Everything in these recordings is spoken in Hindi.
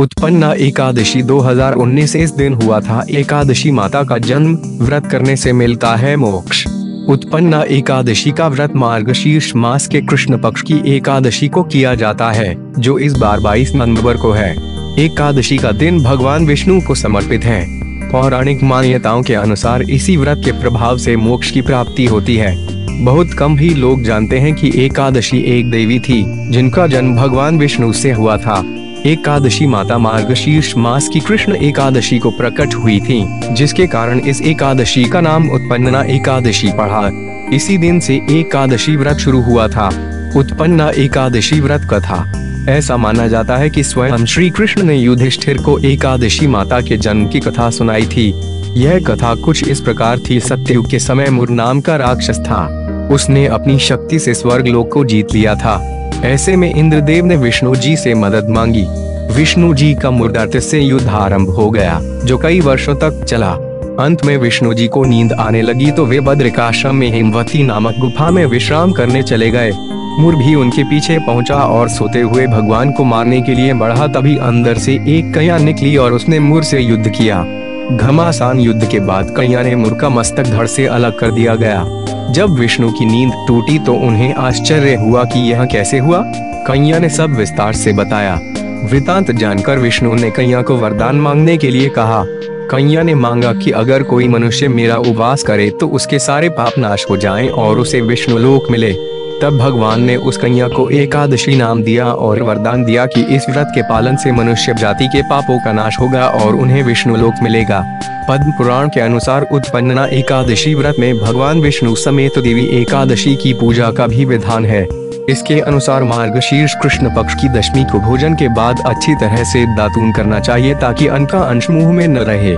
उत्पन्ना एकादशी 2019 इस दिन हुआ था। एकादशी माता का जन्म व्रत करने से मिलता है मोक्ष। उत्पन्ना एकादशी का व्रत मार्गशीर्ष मास के कृष्ण पक्ष की एकादशी को किया जाता है, जो इस बार 22 नवंबर को है। एकादशी का दिन भगवान विष्णु को समर्पित है। पौराणिक मान्यताओं के अनुसार इसी व्रत के प्रभाव से मोक्ष की प्राप्ति होती है। बहुत कम ही लोग जानते हैं कि एकादशी एक देवी थी, जिनका जन्म भगवान विष्णु से हुआ था। एकादशी माता मार्गशीर्ष मास की कृष्ण एकादशी को प्रकट हुई थी, जिसके कारण इस एकादशी का नाम उत्पन्ना एकादशी पड़ा। इसी दिन से एकादशी व्रत शुरू हुआ था। उत्पन्ना एकादशी व्रत कथा। ऐसा माना जाता है कि स्वयं श्री कृष्ण ने युधिष्ठिर को एकादशी माता के जन्म की कथा सुनाई थी। यह कथा कुछ इस प्रकार थी सत्ययुग के समय मुर नाम का राक्षस था। उसने अपनी शक्ति से स्वर्ग लोक को जीत लिया था। ऐसे में इंद्रदेव ने विष्णु जी से मदद मांगी। विष्णु जी का मुर्दार्थ से युद्ध आरंभ हो गया, जो कई वर्षों तक चला। अंत में विष्णु जी को नींद आने लगी तो वे बद्रिकाश्रम में हिमवती नामक गुफा में विश्राम करने चले गए। मुर भी उनके पीछे पहुँचा और सोते हुए भगवान को मारने के लिए बढ़ा तभी अंदर से एक कया निकली और उसने मुर से युद्ध किया। घमासान युद्ध के बाद कया ने मुर का मस्तक धड़ से अलग कर दिया गया। जब विष्णु की नींद टूटी तो उन्हें आश्चर्य हुआ कि यह कैसे हुआ। कैया ने सब विस्तार से बताया। वृतांत जानकर विष्णु ने कैया को वरदान मांगने के लिए कहा। कैया ने मांगा कि अगर कोई मनुष्य मेरा उपवास करे तो उसके सारे पाप नाश हो जाएँ और उसे विष्णु लोक मिले। तब भगवान ने उस कन्या को एकादशी नाम दिया और वरदान दिया कि इस व्रत के पालन से मनुष्य जाति के पापों का नाश होगा और उन्हें विष्णु लोक मिलेगा। पद्म पुराण के अनुसार उत्पन्ना एकादशी व्रत में भगवान विष्णु समेत देवी एकादशी की पूजा का भी विधान है। इसके अनुसार मार्गशीर्ष कृष्ण पक्ष की दशमी को भोजन के बाद अच्छी तरह से दातून करना चाहिए ताकि अन्न का अंश मुँह में न रहे।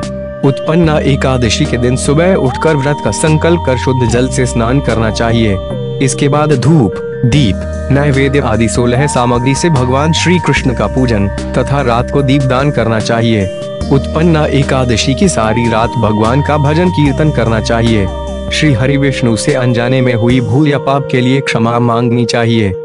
उत्पन्ना एकादशी के दिन सुबह उठकर व्रत का संकल्प कर शुद्ध जल से स्नान करना चाहिए। इसके बाद धूप, दीप, नैवेद्य आदि सोलह सामग्री से भगवान श्री कृष्ण का पूजन तथा रात को दीप दान करना चाहिए। उत्पन्ना एकादशी की सारी रात भगवान का भजन कीर्तन करना चाहिए। श्री हरि विष्णु से अनजाने में हुई भूल या पाप के लिए क्षमा मांगनी चाहिए।